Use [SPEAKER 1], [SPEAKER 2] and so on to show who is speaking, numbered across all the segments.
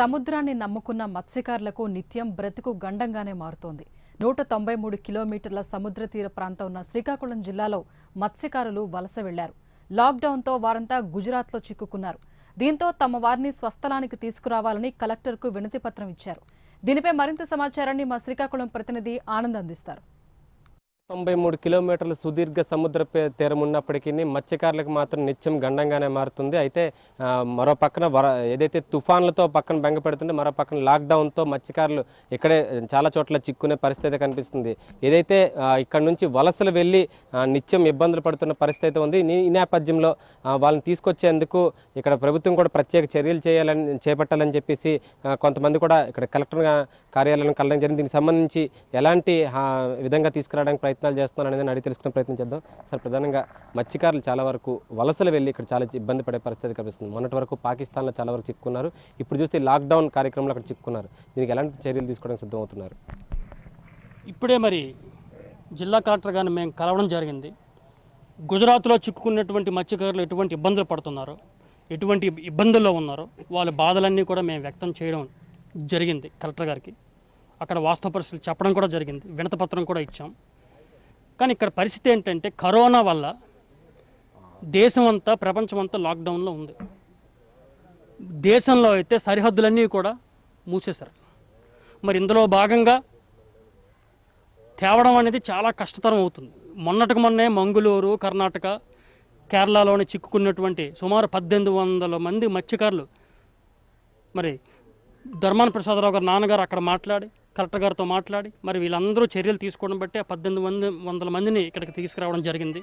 [SPEAKER 1] సముద్రాన్ని నమ్ముకున్న మత్స్యకారులకు నిత్యం బ్రతుకు గండంగానే మారుతోంది. నూట తొంభై మూడు కిలోమీటర్ల సముద్ర తీర ప్రాంతం ఉన్న శ్రీకాకుళం జిల్లాలో మత్స్యకారులు వలస వెళ్ళారు. లాక్డౌన్తో వారంతా గుజరాత్లో చిక్కుకున్నారు. దీంతో తమ వారిని స్వస్థలానికి తీసుకురావాలని కలెక్టర్కు వినతిపత్రం ఇచ్చారు. దీనిపై మరింత సమాచారాన్ని మా శ్రీకాకుళం ప్రతినిధి ఆనంద్ అందిస్తారు.
[SPEAKER 2] తొంభై మూడు కిలోమీటర్ల సుదీర్ఘ సముద్ర తీరం ఉన్నప్పటికీ మత్స్యకారులకు మాత్రం నిత్యం గండంగానే మారుతుంది. అయితే మరో పక్కన వర ఏదైతే తుఫాన్లతో పక్కన బెంగ పెడుతుంటే మరో పక్కన లాక్డౌన్తో మత్స్యకారులు ఇక్కడే చాలా చోట్ల చిక్కునే పరిస్థితి కనిపిస్తుంది. ఏదైతే ఇక్కడ నుంచి వలసలు వెళ్ళి నిత్యం ఇబ్బందులు పడుతున్న పరిస్థితి ఉంది. ఈ- నేపథ్యంలో వాళ్ళని తీసుకొచ్చేందుకు ఇక్కడ ప్రభుత్వం కూడా ప్రత్యేక చర్యలు చేయాలని చేపట్టాలని చెప్పేసి కొంతమంది కూడా ఇక్కడ కలెక్టర్ కార్యాలయం కలడం జరిగింది. దీనికి సంబంధించి ఎలాంటి విధంగా తీసుకురావడానికి ప్రయత్నం ప్రయత్నాలు చేస్తున్నారు అనేది అడిగి తెలుసుకునే ప్రయత్నం చేద్దాం. సార్ ప్రధానంగా మత్స్యకారులు చాలా వరకు వలసలు వెళ్ళి ఇక్కడ చాలా ఇబ్బంది పడే పరిస్థితి కనిపిస్తుంది. మొన్నటి వరకు పాకిస్తాన్లో చాలా వరకు చిక్కున్నారు. ఇప్పుడు చూస్తే లాక్డౌన్ కార్యక్రమంలో అక్కడ చిక్కున్నారు. దీనికి ఎలాంటి చర్యలు తీసుకోవడానికి సిద్ధమవుతున్నారు?
[SPEAKER 3] ఇప్పుడే మరి జిల్లా కలెక్టర్ గారిని మేము కలవడం జరిగింది. గుజరాత్లో చిక్కుకున్నటువంటి మత్స్యకారులు ఎటువంటి ఇబ్బందులు పడుతున్నారు? ఎటువంటి ఇబ్బందుల్లో ఉన్నారో? వాళ్ళ బాధలన్నీ కూడా మేము వ్యక్తం చేయడం జరిగింది కలెక్టర్ గారికి. అక్కడ వాస్తవ పరిస్థితులు చెప్పడం కూడా జరిగింది. వినతపత్రం కూడా ఇచ్చాం. కానీ ఇక్కడ పరిస్థితి ఏంటంటే కరోనా వల్ల దేశం అంతా ప్రపంచం అంతా లాక్డౌన్లో ఉంది. దేశంలో అయితే సరిహద్దులన్నీ కూడా మూసేశారు. మరి ఇందులో భాగంగా తేవడం అనేది చాలా కష్టతరం అవుతుంది. మొన్నటికి మొన్నే మంగుళూరు కర్ణాటక కేరళలోనే చిక్కుకున్నటువంటి సుమారు పద్దెనిమిది వందల మంది మత్స్యకారులు మరి ధర్మాన ప్రసాదరావు గారు నాన్నగారు అక్కడ మాట్లాడి కలెక్టర్ గారితో మాట్లాడి మరి వీళ్ళందరూ చర్యలు తీసుకోవడం బట్టి ఆ పద్దెనిమిది మంది వందల మందిని ఇక్కడికి తీసుకురావడం జరిగింది.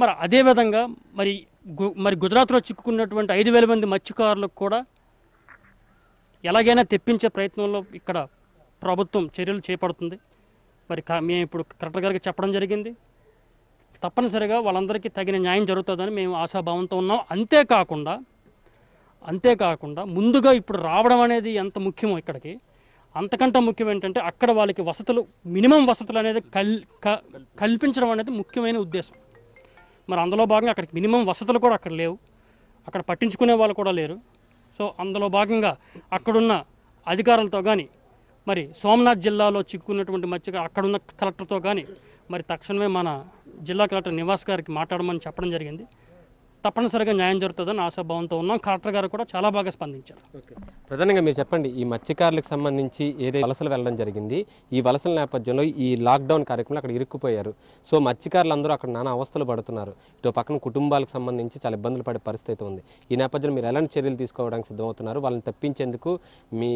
[SPEAKER 3] మరి అదేవిధంగా మరి గు మరి గుజరాత్లో చిక్కుకున్నటువంటి ఐదు వేల మంది మత్స్యకారులకు కూడా ఎలాగైనా తెప్పించే ప్రయత్నంలో ఇక్కడ ప్రభుత్వం చర్యలు చేపడుతుంది. మరి క- మేము ఇప్పుడు కలెక్టర్ గారికి చెప్పడం జరిగింది. తప్పనిసరిగా వాళ్ళందరికీ తగిన న్యాయం జరుగుతుందని మేము ఆశాభావంతో ఉన్నాం. అంతేకాకుండా అంతేకాకుండా ముందుగా ఇప్పుడు రావడం అనేది ఎంత ముఖ్యమో ఇక్కడికి అంతకంటే ముఖ్యం ఏంటంటే అక్కడ వాళ్ళకి వసతులు మినిమం వసతులు అనేది కల్ క- కల్పించడం అనేది ముఖ్యమైన ఉద్దేశం. మరి అందులో భాగంగా అక్కడికి మినిమం వసతులు కూడా అక్కడ లేవు. అక్కడ పట్టించుకునే వాళ్ళు కూడా లేరు. సో అందులో భాగంగా అక్కడున్న అధికారులతో కానీ మరి సోమనాథ్ జిల్లాలో చిక్కుకున్నటువంటి మత్స్యగా అక్కడున్న కలెక్టర్తో కానీ మరి తక్షణమే మన జిల్లా కలెక్టర్ నివాస్ గారికి మాట్లాడమని చెప్పడం జరిగింది. తప్పనిసరిగా న్యాయం జరుగుతుందని ఆశాభావంతో ఉన్నాం. కలెక్టర్ గారు కూడా చాలా బాగా స్పందించారు.
[SPEAKER 2] ప్రధానంగా మీరు చెప్పండి ఈ మత్స్యకారులకు సంబంధించి ఏదైతే వలసలు వెళ్ళడం జరిగింది ఈ వలసల నేపథ్యంలో ఈ లాక్డౌన్ కార్యక్రమంలో అక్కడ ఇరుక్కుపోయారు. సో మత్స్యకారులు అందరూ అక్కడ నానా అవస్థలు పడుతున్నారు. ఇటు పక్కన కుటుంబాలకు సంబంధించి చాలా ఇబ్బందులు పడే పరిస్థితి ఉంది. ఈ నేపథ్యంలో మీరు ఎలాంటి చర్యలు తీసుకోవడానికి సిద్ధమవుతున్నారు? వాళ్ళని తప్పించేందుకు మీ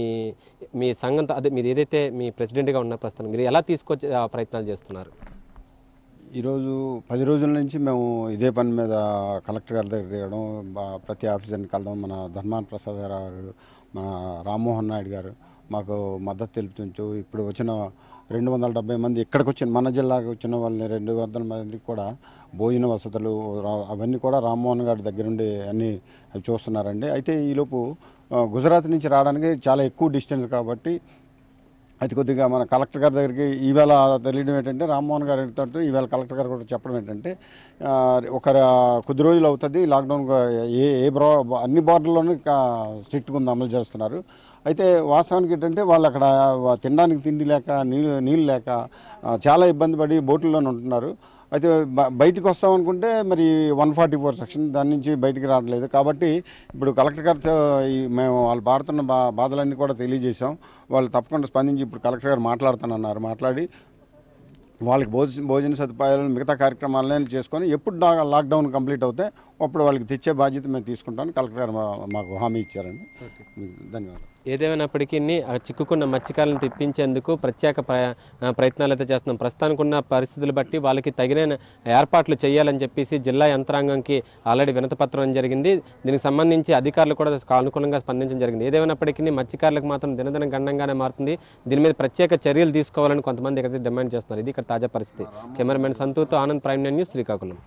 [SPEAKER 2] మీ సంఘంతో అదే మీరు ఏదైతే మీ ప్రెసిడెంట్గా ఉన్న ప్రస్తుతం మీరు ఎలా తీసుకొచ్చే ప్రయత్నాలు చేస్తున్నారు?
[SPEAKER 4] ఈరోజు పది రోజుల నుంచి మేము ఇదే పని మీద కలెక్టర్ గారి దగ్గర తిరగడం ప్రతి ఆఫీసర్ని కలడం మన ధర్మాన ప్రసాద్ గారు మన రామ్మోహన్ నాయుడు గారు మాకు మద్దతు తెలుపుతుంచు. ఇప్పుడు వచ్చిన రెండు వందల డెబ్బై మంది ఇక్కడికి వచ్చిన మన జిల్లాకు వచ్చిన వాళ్ళని రెండు వందల మందికి కూడా భోజన వసతులు అవన్నీ కూడా రామ్మోహన్ గారి దగ్గరుండి అన్నీ చూస్తున్నారండి. అయితే ఈలోపు గుజరాత్ నుంచి రావడానికి చాలా ఎక్కువ డిస్టెన్స్ కాబట్టి అది కొద్దిగా మన కలెక్టర్ గారి దగ్గరికి ఈవేళ తెలియడం ఏంటంటే రామ్మోహన్ గారు ఏంటంటే ఈవేళ కలెక్టర్ గారు కూడా చెప్పడం ఏంటంటే ఒక కొద్ది రోజులు అవుతుంది లాక్డౌన్ ఏ ఏ బ్రో అన్ని బార్డర్లోనూ స్ట్రిక్ట్గా ఉంది అమలు చేస్తున్నారు. అయితే వాస్తవానికి ఏంటంటే వాళ్ళు అక్కడ తినడానికి తిండి లేక నీళ్ళు నీళ్ళు లేక చాలా ఇబ్బంది పడి బోట్లలోనే ఉంటున్నారు. అయితే బయటికి వస్తామనుకుంటే మరి వన్ ఫార్టీ ఫోర్ సెక్షన్ దాని నుంచి బయటికి రావట్లేదు. కాబట్టి ఇప్పుడు కలెక్టర్ గారితో మేము వాళ్ళు పాడుతున్న బా బాధలన్నీ కూడా తెలియజేశాం. వాళ్ళు తప్పకుండా స్పందించి ఇప్పుడు కలెక్టర్ గారు మాట్లాడుతానన్నారు. మాట్లాడి వాళ్ళకి భోజన భోజన సదుపాయాలు మిగతా కార్యక్రమాలన్నీ చేసుకొని ఎప్పుడు లాక్డౌన్ కంప్లీట్ అవుతే అప్పుడు వాళ్ళకి తెచ్చే బాధ్యత మేము తీసుకుంటామని కలెక్టర్ గారు మాకు హామీ ఇచ్చారండి. ధన్యవాదాలు.
[SPEAKER 2] ఏదేమైనప్పటికీ చిక్కుకున్న మత్స్యకారులను తెప్పించేందుకు ప్రత్యేక ప్రయత్నాలు అయితే చేస్తున్నాం. ప్రస్తుతానికి ఉన్న పరిస్థితులు బట్టి వాళ్ళకి తగిన ఏర్పాట్లు చేయాలని చెప్పేసి జిల్లా యంత్రాంగంకి ఆల్రెడీ వినతపత్రం జరిగింది. దీనికి సంబంధించి అధికారులు కూడా అనుకూలంగా స్పందించడం జరిగింది. ఏదేమైనప్పటికీ మత్స్యకారులకు మాత్రం దినదిన గండంగానే మారుతుంది. దీని మీద ప్రత్యేక చర్యలు తీసుకోవాలని కొంతమంది ఇక్కడ డిమాండ్ చేస్తున్నారు. ఇది ఇక్కడ తాజా పరిస్థితి. Cameraman సంతూర్తో Anand prime nine news Srikakulam.